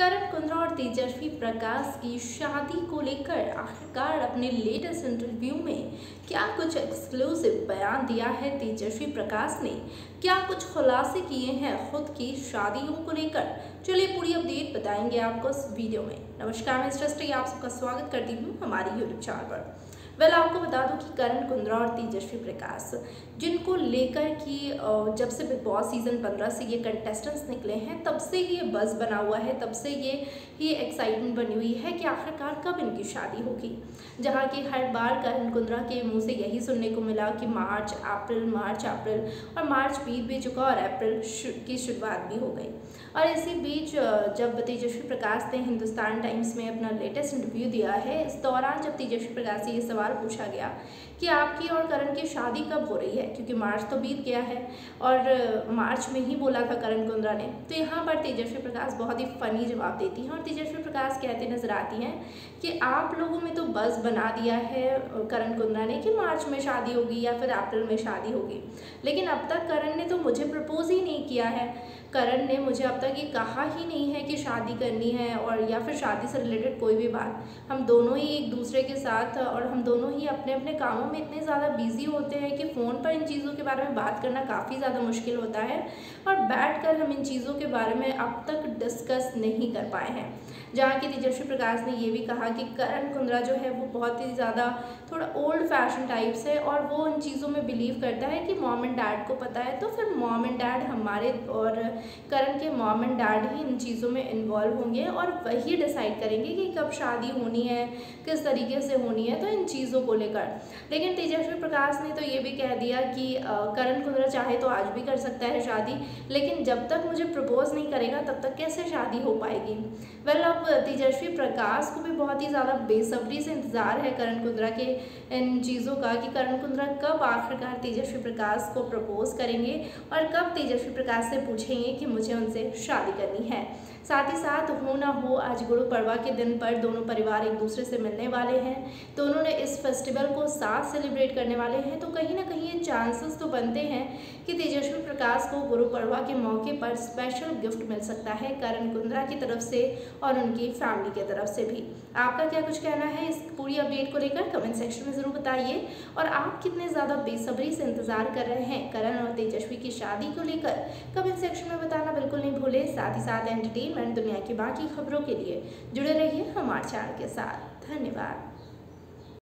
करण कुंद्रा और तेजस्वी प्रकाश की शादी को लेकर आखिरकार अपने लेटेस्ट इंटरव्यू में क्या कुछ एक्सक्लूसिव बयान दिया है तेजस्वी प्रकाश ने? क्या कुछ खुलासे किए हैं खुद की शादियों को लेकर? चलिए पूरी अपडेट बताएँगे आपको इस वीडियो में। नमस्कार मैं सृष्टि आप सबका स्वागत करती हूँ हमारे यूट्यूब चैनल पर। वेल आपको बता दूँ कि करण कुंद्रा और तेजस्वी प्रकाश, जिनको लेकर कि जब से बिग बॉस सीज़न 15 से ये कंटेस्टेंट्स निकले हैं, तब से ये बज़ बना हुआ है, तब से ये ही एक्साइटमेंट बनी हुई है कि आखिरकार कब इनकी शादी होगी। जहाँ की हर बार करण कुंद्रा के मुँह से यही सुनने को मिला कि मार्च, अप्रैल मार्च, अप्रैल और मार्च बीत भी चुका और अप्रैल की शुरुआत भी हो गई। और इसी बीच जब तेजस्वी प्रकाश ने हिंदुस्तान टाइम्स में अपना लेटेस्ट इंटरव्यू दिया है, इस दौरान जब तेजस्वी प्रकाश से ये सवाल सवाल पूछा गया कि आपकी और करण की शादी कब हो रही है? क्योंकि मार्च तो बीत गया है और मार्च में ही बोला था करण कुंद्रा ने। तो यहाँ पर तेजस्वी प्रकाश बहुत ही फ़नी जवाब देती हैं और तेजस्वी प्रकाश कहते नज़र आती हैं कि आप लोगों में तो बस बना दिया है करण कुंद्रा ने कि मार्च में शादी होगी या फिर अप्रैल में शादी होगी। लेकिन अब तक करण ने तो मुझे प्रपोज ही नहीं किया है। करण ने मुझे अब तक ये कहा ही नहीं है कि शादी करनी है और या फिर शादी से रिलेटेड कोई भी बात। हम दोनों ही एक दूसरे के साथ और हम दोनों ही अपने अपने कामों में इतने ज़्यादा बिज़ी होते हैं कि फ़ोन पर इन चीज़ों के बारे में बात करना काफ़ी ज़्यादा मुश्किल होता है और बैठ कर हम इन चीज़ों के बारे में अब तक डिस्कस नहीं कर पाए हैं। जहाँ की तेजस्वी प्रकाश ने ये भी कहा कि करण कुंद्रा जो है वो बहुत ही ज़्यादा थोड़ा ओल्ड फ़ैशन टाइप्स है और वो उन चीज़ों में बिलीव करता है कि मॉम एंड डैड को पता है तो फिर मॉम एंड डैड हमारे और करण के मॉम एंड डैड ही इन चीज़ों में इन्वॉल्व होंगे और वही डिसाइड करेंगे कि कब शादी होनी है, किस तरीके से होनी है तो इन चीज़ों को लेकर। लेकिन तेजस्वी प्रकाश ने तो ये भी कह दिया कि करण कुंद्रा चाहे तो आज भी कर सकता है शादी, लेकिन जब तक मुझे प्रपोज नहीं करेगा, तब तक कैसे शादी हो पाएगी? वेल अब तेजस्वी प्रकाश को भी बहुत ही ज़्यादा बेसब्री से इंतज़ार है करण कुंद्रा के इन चीज़ों का कि करण कुंद्रा कब आखिरकार तेजस्वी प्रकाश को प्रपोज करेंगे और कब तेजस्वी प्रकाश से पूछेंगे कि मुझे उनसे शादी करनी है। साथ ही साथ, हो ना हो, आज गुरु पड़वा के दिन पर दोनों परिवार एक दूसरे से मिलने वाले हैं। दोनों ने इस फेस्टिवल को साथ सेलिब्रेट करने वाले हैं तो कहीं ना कहीं ये चांसेस तो बनते हैं कि तेजस्वी प्रकाश को गुरु पड़वा के मौके पर स्पेशल गिफ्ट मिल सकता है करण कुंद्रा की तरफ़ से और उनकी फैमिली की तरफ़ से भी। आपका क्या कुछ कहना है इस पूरी अपडेट को लेकर? कमेंट सेक्शन में ज़रूर बताइए। और आप कितने ज़्यादा बेसब्री से इंतज़ार कर रहे हैं करण और तेजस्वी की शादी को लेकर? कमेंट सेक्शन में बताना बिल्कुल नहीं भूले। साथ ही साथ एंटरटेनमेंट दुनिया की बाकी खबरों के लिए जुड़े रहिए हमारे चैनल के साथ। धन्यवाद।